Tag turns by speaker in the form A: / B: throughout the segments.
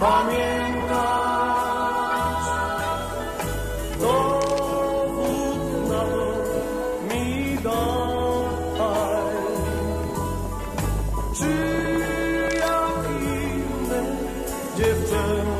A: pamiętać. Dowód na to mi daj. Czy jak inne dziewczęta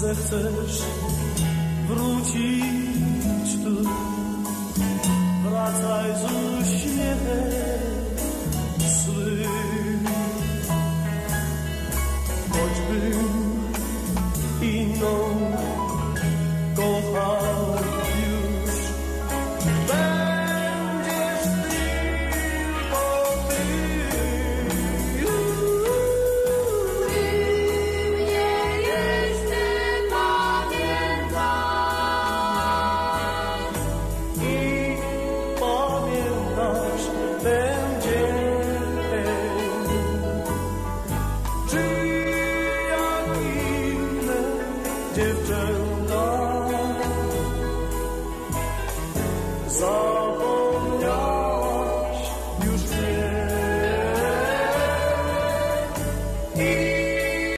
A: zechcesz wrócić tu. Wracaj z uśmiechem. different love.